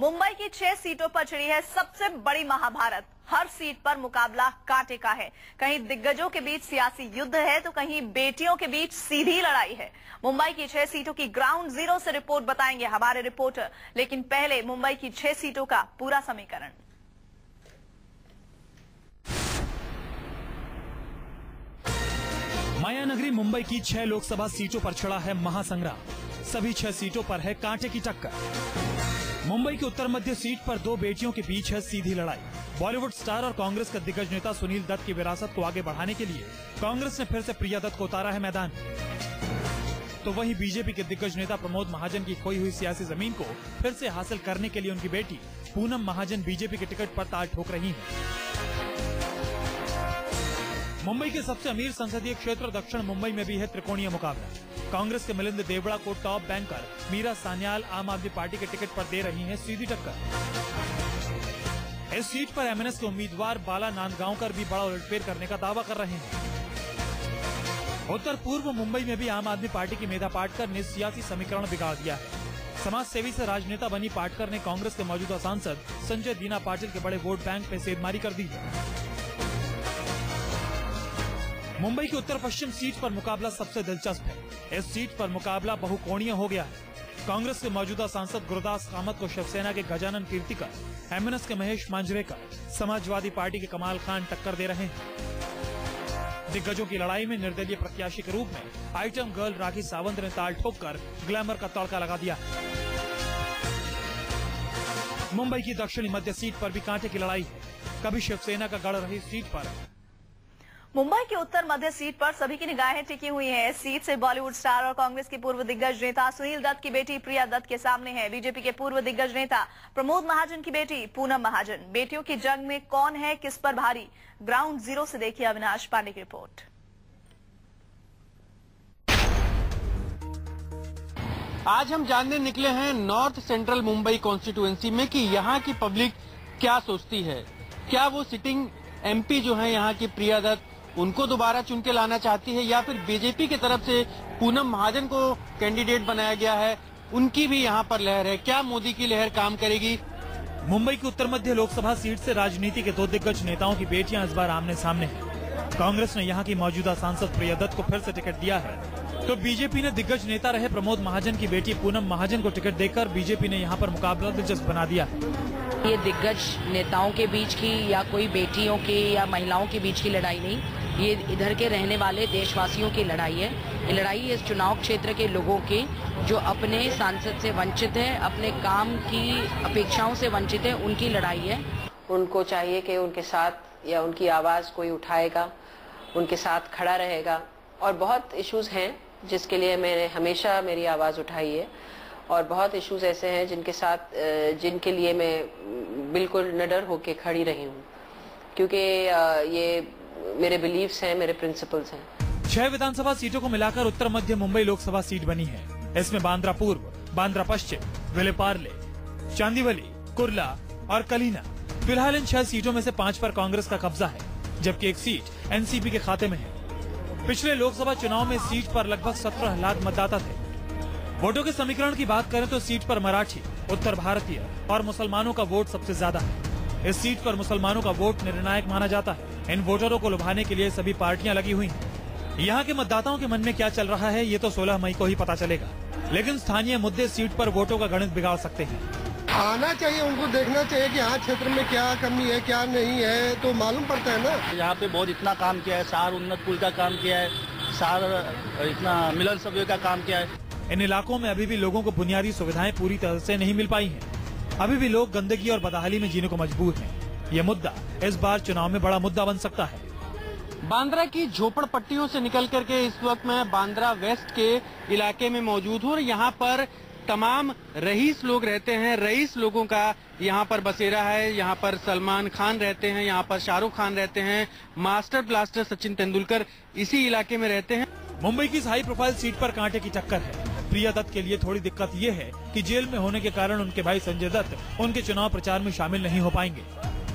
मुंबई की छह सीटों पर छिड़ी है सबसे बड़ी महाभारत। हर सीट पर मुकाबला कांटे का है। कहीं दिग्गजों के बीच सियासी युद्ध है तो कहीं बेटियों के बीच सीधी लड़ाई है। मुंबई की छह सीटों की ग्राउंड ज़ीरो से रिपोर्ट बताएँगे हमारे रिपोर्टर। लेकिन पहले मुंबई की छह सीटों का पूरा समीकरण। माया नगरी मुंबई की छह लोकसभा सीटों पर छिड़ा है महासंग्राम। सभी छह सीटों पर है कांटे की टक्कर। मुंबई की उत्तर मध्य सीट पर दो बेटियों के बीच है सीधी लड़ाई बॉलीवुड स्टार और कांग्रेस का दिग्गज नेता सुनील दत्त की विरासत को आगे बढ़ाने के लिए कांग्रेस ने फिर से प्रिया दत्त को उतारा है मैदान तो वहीं बीजेपी के दिग्गज नेता प्रमोद महाजन की खोई हुई सियासी ज़मीन को फिर से हासिल करने के लिए उनकी बेटी पूनम महाजन बीजेपी के टिकट पर ताल ठोक रही हैं। मुंबई के सबसे अमीर संसदीय क्षेत्र दक्षिण मुंबई में भी है त्रिकोणीय मुकाबला। कांग्रेस के मिलिंद देवड़ा को टॉप बैंकर मीरा सान्याल आम आदमी पार्टी के टिकट पर दे रही हैं सीधी टक्कर। इस सीट पर एमएनएस के उम्मीदवार बाला नांदगांवकर भी बड़ा उलटफेर करने का दावा कर रहे हैं। उत्तर पूर्व मुंबई में भी आम आदमी पार्टी की मेधा पाटकर ने सियासी समीकरण बिगाड़ दिया है। समाज सेवी से राजनेता बनी पाटकर ने कांग्रेस के मौजूदा सांसद संजय दीना पाटिल के बड़े वोट बैंक में सेधमारी कर दी मुंबई की उत्तर पश्चिम सीट पर मुकाबला सबसे दिलचस्प है। इस सीट पर मुकाबला बहुकोणीय हो गया है। कांग्रेस के मौजूदा सांसद गुरुदास कामत को शिवसेना के गजानन कीर्तिकर एमएनएस के महेश मांजरेकर, समाजवादी पार्टी के कमाल खान टक्कर दे रहे हैं। दिग्गजों की लड़ाई में निर्दलीय प्रत्याशी के रूप में आइटम गर्ल राखी सावंत ने ताल ठोककर ग्लैमर का तड़का लगा दिया। मुंबई की दक्षिणी मध्य सीट पर भी कांटे की लड़ाई है। कभी शिवसेना का गढ़ रही सीट पर मुंबई की उत्तर मध्य सीट पर सभी की निगाहें टिकी हुई हैं। इस सीट से बॉलीवुड स्टार और कांग्रेस के पूर्व दिग्गज नेता सुनील दत्त की बेटी प्रिया दत्त के सामने है। बीजेपी के पूर्व दिग्गज नेता प्रमोद महाजन की बेटी पूनम महाजन। बेटियों की जंग में कौन है किस पर भारी? ग्राउंड ज़ीरो से देखिए अविनाश पांडे की रिपोर्ट। आज हम जानने निकले हैं नॉर्थ सेंट्रल मुंबई कॉन्स्टिट्यूएंसी में कि यहाँ की पब्लिक क्या सोचती है। क्या वो सिटिंग एमपी जो है, यहाँ की प्रिया दत्त उनको दोबारा चुन के लाना चाहती है या फिर बीजेपी की तरफ़ से पूनम महाजन को कैंडिडेट बनाया गया है? उनकी भी यहाँ पर लहर है। क्या मोदी की लहर काम करेगी? मुंबई की उत्तर मध्य लोकसभा सीट से राजनीति के दो दिग्गज नेताओं की बेटियाँ इस बार आमने सामने हैं। कांग्रेस ने यहाँ की मौजूदा सांसद प्रिया दत्त को फिर से टिकट दिया है। तो बीजेपी ने दिग्गज नेता रहे प्रमोद महाजन की बेटी पूनम महाजन को टिकट देकर बीजेपी ने यहाँ पर मुकाबला दिलचस्प बना दिया है। ये दिग्गज नेताओं के बीच की या कोई बेटियों की या महिलाओं के बीच की लड़ाई नहीं ये इधर के रहने वाले देशवासियों की लड़ाई है। ये लड़ाई इस चुनाव क्षेत्र के लोगों की, जो अपने सांसद से वंचित है, अपने काम की अपेक्षाओं से वंचित है, उनकी लड़ाई है। उनको चाहिए कि उनके साथ या उनकी आवाज़ कोई उठाएगा, उनके साथ खड़ा रहेगा। और बहुत इश्यूज़ हैं, जिसके लिए मैंने हमेशा मेरी आवाज़ उठाई है। और बहुत इश्यूज़ ऐसे हैं, जिनके साथ जिनके लिए मैं बिल्कुल निडर होके खड़ी रही हूँ। क्योंकि ये मेरे बिलीव्स हैं, मेरे प्रिंसिपल्स हैं। छह विधानसभा सीटों को मिलाकर उत्तर मध्य मुंबई लोकसभा सीट बनी है। इसमें बांद्रा पूर्व, बांद्रा पश्चिम, विलेपार्ले, चांदीवली, कुरला और कलीना। फ़िलहाल इन छह सीटों में से पाँच पर कांग्रेस का कब्जा है, जबकि एक सीट एनसीपी के खाते में है। पिछले लोकसभा चुनाव में सीट पर लगभग सत्रह लाख मतदाता थे। वोटों के समीकरण की बात करें तो सीट पर मराठी, उत्तर भारतीय और मुसलमानों का वोट सबसे ज़्यादा है। इस सीट पर मुसलमानों का वोट निर्णायक माना जाता है। इन वोटरों को लुभाने के लिए सभी पार्टियाँ लगी हुई। हैं। यहाँ के मतदाताओं के मन में क्या चल रहा है ये तो 16 मई को ही पता चलेगा। लेकिन स्थानीय मुद्दे सीट पर वोटों का गणित बिगाड़ सकते हैं। आना चाहिए उनको देखना चाहिए कि हाँ क्षेत्र में क्या कमी है क्या नहीं है तो मालूम पड़ता है ना। यहाँ पे बहुत इतना काम किया है सार उन्नत पुल का काम किया है सार इतना मिलन सभ्य का काम किया है। इन इलाकों में अभी भी लोगों को बुनियादी सुविधाएँ पूरी तरह से नहीं मिल पाई हैं। अभी भी लोग गंदगी और बदहाली में जीने को मजबूर हैं। ये मुद्दा इस बार चुनाव में बड़ा मुद्दा बन सकता है। बांद्रा की झोपड़ पट्टियों से निकल करके इस वक्त मैं बांद्रा वेस्ट के इलाके में मौजूद हूँ और यहाँ पर तमाम रईस लोग रहते हैं। रईस लोगों का यहाँ पर बसेरा है यहाँ पर सलमान खान रहते हैं यहाँ पर शाहरुख खान रहते हैं मास्टर ब्लास्टर सचिन तेंदुलकर इसी इलाके में रहते हैं। मुंबई की इस हाई प्रोफ़ाइल सीट पर कांटे की टक्कर है। प्रिया दत्त के लिए थोड़ी दिक्कत ये है कि जेल में होने के कारण उनके भाई संजय दत्त उनके चुनाव प्रचार में शामिल नहीं हो पाएँगे।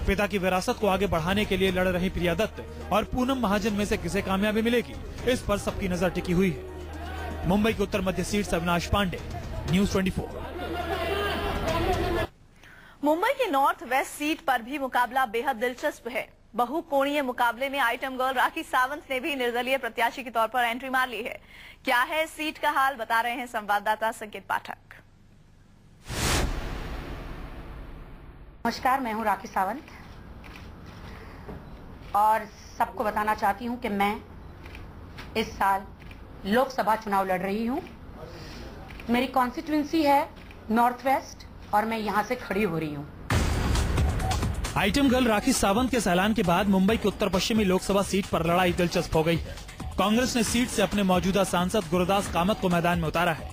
पिता की विरासत को आगे बढ़ाने के लिए लड़ रही प्रिया दत्त और पूनम महाजन में से किसे कामयाबी मिलेगी, इस पर सबकी नज़र टिकी हुई है। मुंबई की उत्तर मध्य सीट से अविनाश पांडे, न्यूज़ 24 मुंबई की नॉर्थ वेस्ट सीट पर भी मुकाबला बेहद दिलचस्प है। बहु कोणीय मुकाबले में आइटम गर्ल राखी सावंत ने भी निर्दलीय प्रत्याशी के तौर पर एंट्री मार ली है। क्या है सीट का हाल, बता रहे हैं संवाददाता संकेत पाठक। नमस्कार, मैं हूँ राखी सावंत। और सबको बताना चाहती हूँ कि मैं इस साल लोकसभा चुनाव लड़ रही हूँ। मेरी कॉन्स्टिट्यूंसी है नॉर्थ वेस्ट और मैं यहाँ से खड़ी हो रही हूँ। आइटम गर्ल राखी सावंत के ऐलान के बाद मुंबई की उत्तर पश्चिमी लोकसभा सीट पर लड़ाई दिलचस्प हो गई। कांग्रेस ने सीट से अपने मौजूदा सांसद गुरुदास कामत को मैदान में उतारा है।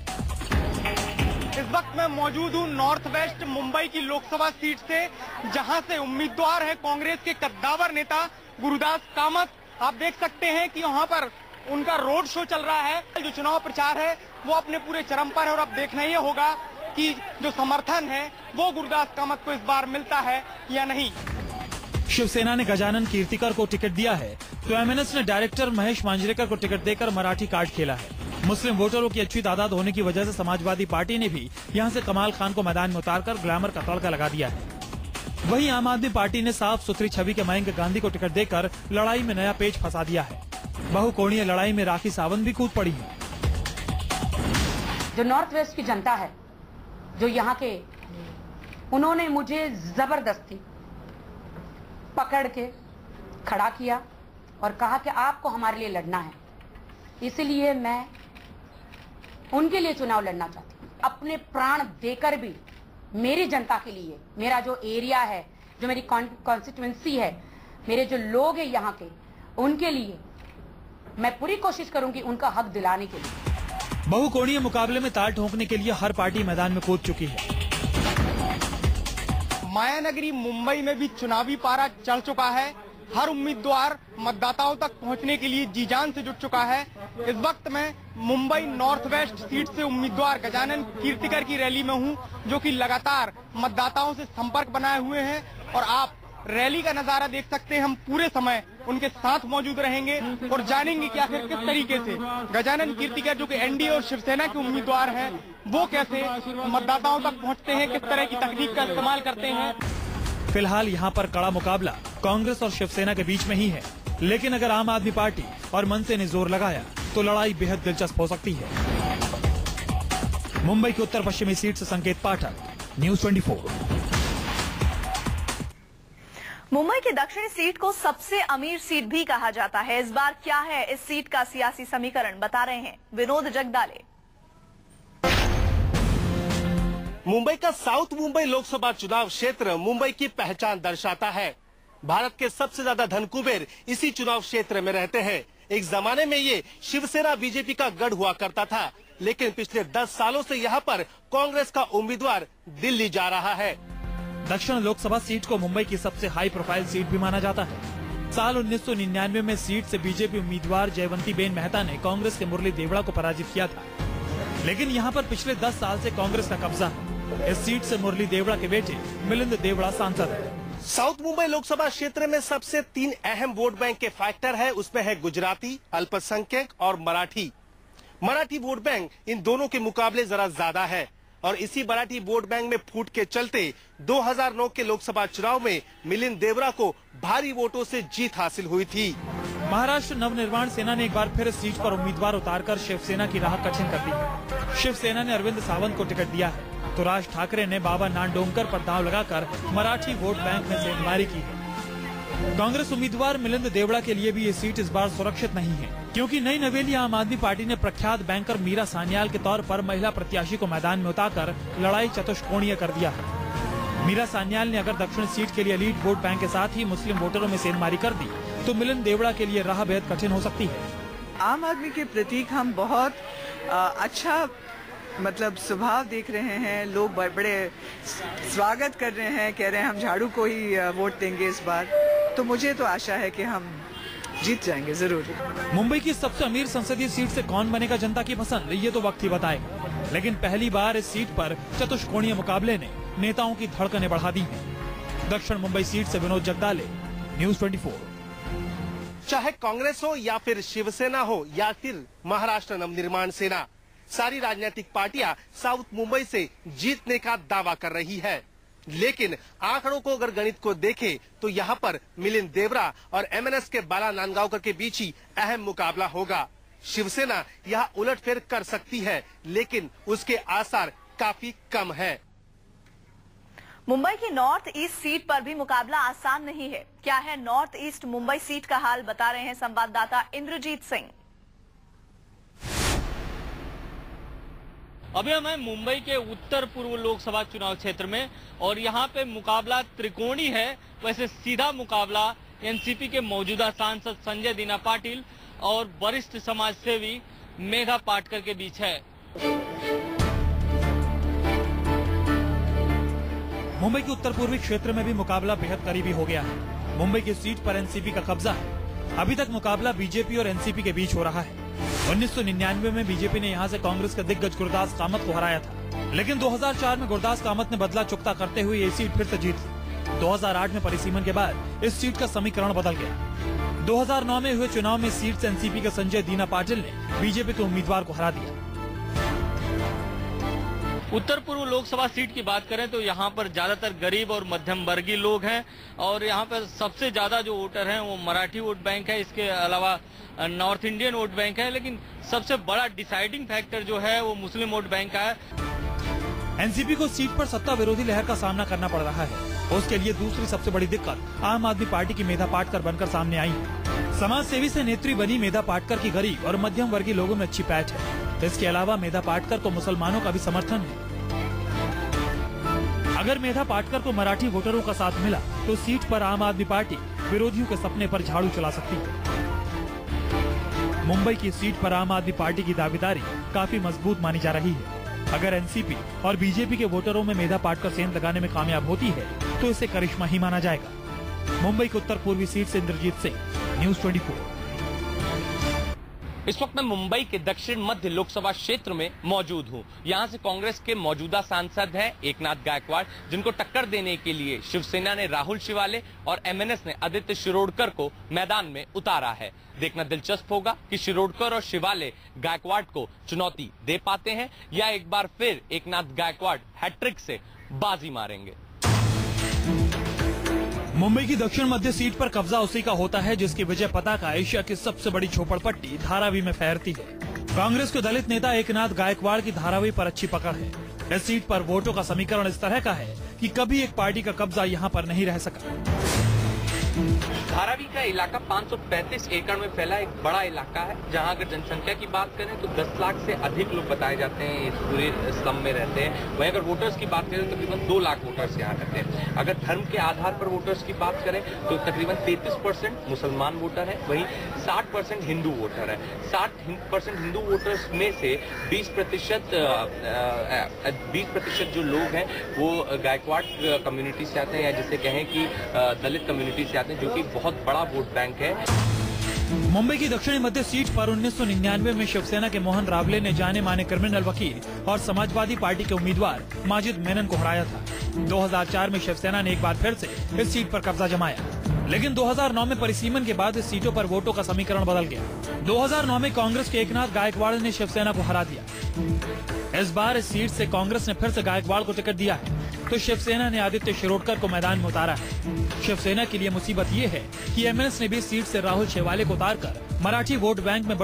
इस वक्त मैं मौजूद हूँ नॉर्थ वेस्ट मुंबई की लोकसभा सीट से, जहाँ से उम्मीदवार है कांग्रेस के कद्दावर नेता गुरुदास कामत। आप देख सकते हैं कि वहाँ पर उनका रोड शो चल रहा है। जो चुनाव प्रचार है, वो अपने पूरे चरम पर है और अब देखना ही होगा कि जो समर्थन है वो गुरुदास कामत को इस बार मिलता है या नहीं? शिवसेना ने गजानन कीर्तिकर को टिकट दिया है। तो एमएनएस ने डायरेक्टर महेश मांजरेकर को टिकट देकर मराठी कार्ड खेला है। मुस्लिम वोटरों की अच्छी तादाद होने की वजह से समाजवादी पार्टी ने भी यहाँ से कमाल खान को मैदान में उतारकर ग्लैमर का तड़का लगा दिया है। वहीं आम आदमी पार्टी ने साफ़ सुथरी छवि के मयंक गांधी को टिकट देकर लड़ाई में नया पेज फंसा दिया है। बहुकोणीय लड़ाई में राखी सावंत भी कूद पड़ी है। जो नॉर्थ वेस्ट की जनता है जो यहाँ के उन्होंने मुझे ज़बरदस्ती पकड़ के खड़ा किया और कहा कि आपको हमारे लिए लड़ना है। इसलिए मैं उनके लिए चुनाव लड़ना चाहती हूँ। अपने प्राण देकर भी मेरी जनता के लिए, मेरा जो एरिया है, जो मेरी कॉन्स्टिट्युएंसी है, मेरे जो लोग हैं यहाँ के, उनके लिए मैं पूरी कोशिश करूँगी उनका हक दिलाने के लिए। बहुकोणीय मुकाबले में ताल ठोंकने के लिए हर पार्टी मैदान में कूद चुकी है। मायानगरी मुंबई में भी चुनावी पारा चढ़ चुका है। हर उम्मीदवार मतदाताओं तक पहुँचने के लिए जी जान से जुट चुका है। इस वक्त मैं मुंबई नॉर्थ वेस्ट सीट से उम्मीदवार गजानन कीर्तिकर की रैली में हूँ, जो कि लगातार मतदाताओं से संपर्क बनाए हुए हैं और आप रैली का नज़ारा देख सकते हैं हम पूरे समय, उनके साथ मौजूद रहेंगे और जानेंगे कि आखिर किस तरीके से गजानन कीर्तिकर जो कि एनडीए और शिवसेना के उम्मीदवार हैं, वो कैसे मतदाताओं तक पहुँचते हैं, किस तरह की तकनीक का इस्तेमाल करते हैं। फ़िलहाल यहाँ पर कड़ा मुकाबला कांग्रेस और शिवसेना के बीच में ही है, लेकिन अगर आम आदमी पार्टी और मनसे ने ज़ोर लगाया तो लड़ाई बेहद दिलचस्प हो सकती है। मुंबई की उत्तर पश्चिमी सीट से संकेत पाठक, न्यूज़ 24 मुंबई की दक्षिणी सीट को सबसे अमीर सीट भी कहा जाता है। इस बार क्या है? इस सीट का सियासी समीकरण बता रहे हैं विनोद जगदाले। मुंबई का साउथ मुंबई लोकसभा चुनाव क्षेत्र मुंबई की पहचान दर्शाता है। भारत के सबसे ज़्यादा धन कुबेर इसी चुनाव क्षेत्र में रहते हैं। एक जमाने में ये शिवसेना बीजेपी का गढ़ हुआ करता था, लेकिन पिछले दस सालों से यहाँ पर कांग्रेस का उम्मीदवार दिल्ली जा रहा है। दक्षिण लोकसभा सीट को मुंबई की सबसे हाई प्रोफ़ाइल सीट भी माना जाता है। साल 1999 में सीट से बीजेपी उम्मीदवार जयवंती बेन मेहता ने कांग्रेस के मुरली देवड़ा को पराजित किया था। लेकिन यहाँ पर पिछले 10 साल से कांग्रेस का कब्जा है। इस सीट से मुरली देवड़ा के बेटे मिलिंद देवड़ा सांसद है। साउथ मुंबई लोकसभा क्षेत्र में सबसे तीन अहम वोट बैंक के फैक्टर है, उसमें है गुजराती, अल्पसंख्यक और मराठी। मराठी वोट बैंक इन दोनों के मुकाबले जरा ज़्यादा है। और इसी मराठी वोट बैंक में फूट के चलते 2009 के लोकसभा चुनाव में मिलिंद देवरा को भारी वोटों से जीत हासिल हुई थी। महाराष्ट्र नवनिर्माण सेना ने एक बार फिर सीट पर उम्मीदवार उतारकर शिवसेना की राह कठिन कर दी शिवसेना ने अरविंद सावंत को टिकट दिया है। तो राज ठाकरे ने बाबा नान नानडोंकर पर दाव लगाकर मराठी वोट बैंक में सेंधमारी की है। कांग्रेस उम्मीदवार मिलिंद देवड़ा के लिए भी ये सीट इस बार सुरक्षित नहीं है। क्योंकि नई नवेली आम आदमी पार्टी ने प्रख्यात बैंकर मीरा सान्याल के तौर पर महिला प्रत्याशी को मैदान में उतारकर लड़ाई चतुष्कोणीय कर दिया है। मीरा सान्याल ने अगर दक्षिण सीट के लिए लीड वोट बैंक के साथ ही मुस्लिम वोटरों में सेंधमारी कर दी तो मिलिंद देवड़ा के लिए राह बेहद कठिन हो सकती है। आम आदमी के प्रतीक हम बहुत आ, अच्छा मतलब स्वभाव देख रहे हैं लोग बड़े स्वागत कर रहे हैं कह रहे हैं हम झाड़ू को ही वोट देंगे इस बार। तो मुझे तो आशा है कि हम जीत जाएँगे ज़रूर। मुंबई की सबसे अमीर संसदीय सीट से कौन बनेगा जनता की पसंद? ये तो वक्त ही बताएगा लेकिन पहली बार इस सीट पर चतुष्कोणीय मुकाबले ने नेताओं की धड़कने बढ़ा दी हैं। दक्षिण मुंबई सीट से विनोद जगदाले न्यूज़ 24 चाहे कांग्रेस हो या फिर शिवसेना हो या फिर महाराष्ट्र नवनिर्माण सेना सारी राजनीतिक पार्टियाँ साउथ मुंबई से जीतने का दावा कर रही है। लेकिन आंकड़ों को अगर गणित को देखें तो यहाँ पर मिलिंद देवरा और एमएनएस के बाला नांदगांवकर के बीच ही अहम मुकाबला होगा। शिवसेना यहाँ उलटफेर कर सकती है, लेकिन उसके आसार काफ़ी कम है। मुंबई की नॉर्थ ईस्ट सीट पर भी मुकाबला आसान नहीं है। क्या है नॉर्थ ईस्ट मुंबई सीट का हाल, बता रहे हैं संवाददाता इंद्रजीत सिंह। अभी हम हैं मुंबई के उत्तर पूर्व लोकसभा चुनाव क्षेत्र में, और यहाँ पे मुकाबला त्रिकोणी है, वैसे सीधा मुकाबला एनसीपी के मौजूदा सांसद संजय दीना पाटिल और वरिष्ठ समाज सेवी मेघा पाटकर के बीच है। मुंबई के उत्तर पूर्वी क्षेत्र में भी मुकाबला बेहद करीबी हो गया है। मुंबई की सीट पर एनसीपी का कब्जा है। अभी तक मुकाबला बीजेपी और एनसीपी के बीच हो रहा है। 1999 में बीजेपी ने यहाँ से कांग्रेस के दिग्गज गुरदास कामत को हराया था। लेकिन 2004 में गुरदास कामत ने बदला चुकता करते हुए ये सीट फिर से जीत ली। 2008 में परिसीमन के बाद इस सीट का समीकरण बदल गया। 2009 में हुए चुनाव में सीट से एनसीपी के संजय दीना पाटिल ने बीजेपी के उम्मीदवार को हरा दिया। उत्तर पूर्व लोकसभा सीट की बात करें तो यहाँ पर ज़्यादातर गरीब और मध्यम वर्गीय लोग हैं और यहाँ पर सबसे ज़्यादा जो वोटर हैं वो मराठी वोट बैंक है। इसके अलावा नॉर्थ इंडियन वोट बैंक है, लेकिन सबसे बड़ा डिसाइडिंग फैक्टर जो है वो मुस्लिम वोट बैंक का है। एनसीपी को सीट पर सत्ता विरोधी लहर का सामना करना पड़ रहा है। उसके लिए दूसरी सबसे बड़ी दिक्कत, आम आदमी पार्टी की मेधा पाटकर बनकर सामने आई। है समाज सेवी से नेत्री बनी मेधा पाटकर की गरीब और मध्यम वर्गीय लोगों में अच्छी पैठ है। इसके अलावा मेधा पाटकर को मुसलमानों का भी समर्थन है। अगर मेधा पाटकर को मराठी वोटरों का साथ मिला तो सीट पर आम आदमी पार्टी विरोधियों के सपने पर झाड़ू चला सकती है। मुंबई की सीट पर आम आदमी पार्टी की दावेदारी काफ़ी मज़बूत मानी जा रही है। अगर एनसीपी और बीजेपी के वोटरों में मेधा पाटकर सेंध लगाने में कामयाब होती है तो इसे करिश्मा ही माना जाएगा। मुंबई की उत्तर पूर्वी सीट से इंद्रजीत सिंह, न्यूज़ ट्वेंटी इस वक्त मैं मुंबई के दक्षिण मध्य लोकसभा क्षेत्र में मौजूद हूँ। यहाँ से कांग्रेस के मौजूदा सांसद हैं एकनाथ गायकवाड़, जिनको टक्कर देने के लिए शिवसेना ने राहुल शिवाले और एमएनएस ने आदित्य शिरोडकर को मैदान में उतारा है। देखना दिलचस्प होगा कि शिरोडकर और शिवाले गायकवाड़ को चुनौती दे पाते हैं या एक बार फिर एकनाथ गायकवाड़ हैट्रिक से बाजी मारेंगे। मुंबई की दक्षिण मध्य सीट पर कब्जा उसी का होता है, जिसकी विजय पताका एशिया की सबसे बड़ी झोपड़पट्टी धारावी में फहरती है। कांग्रेस के दलित नेता एकनाथ गायकवाड़ की धारावी पर अच्छी पकड़ है। इस सीट पर वोटों का समीकरण इस तरह का है कि कभी एक पार्टी का कब्जा यहाँ पर नहीं रह सका। धारावी का इलाका 535 एकड़ में फैला एक बड़ा इलाका है। जहाँ अगर जनसंख्या की बात करें तो 10 लाख से अधिक लोग बताए जाते हैं, इस पूरे स्लम में रहते हैं। वहीं अगर वोटर्स की बात करें तो तकरीबन दो लाख वोटर्स यहाँ रहते हैं। अगर धर्म के आधार पर वोटर्स की बात करें तो तकरीबन 33 परसेंट मुसलमान वोटर है, वहीं 60 परसेंट हिंदू वोटर है। 60 परसेंट हिंदू वोटर्स में से 20 प्रतिशत बीस प्रतिशत जो लोग हैं, वो गायकवाड़ कम्युनिटी से आते हैं या जिसे कहें कि दलित कम्युनिटी से आते हैं, जो कि बहुत बड़ा वोट बैंक है। मुंबई की दक्षिणी मध्य सीट पर 1999 में शिवसेना के मोहन रावले ने जाने माने क्रिमिनल वकील और समाजवादी पार्टी के उम्मीदवार माजिद मेनन को हराया था। 2004 में शिवसेना ने एक बार फिर से इस सीट पर कब्जा जमाया। लेकिन 2009 में परिसीमन के बाद इस सीटों पर वोटों का समीकरण बदल गया। 2009 में कांग्रेस के एकनाथ गायकवाड़ ने शिवसेना को हरा दिया। इस बार इस सीट से कांग्रेस ने फिर से गायकवाड़ को टिकट दिया है। तो शिवसेना ने आदित्य शिरोडकर को मैदान में उतारा है। शिवसेना के लिए मुसीबत ये है कि एमएनएस ने भी सीट से राहुल शेवाले को उतारकर मराठी वोट बैंक में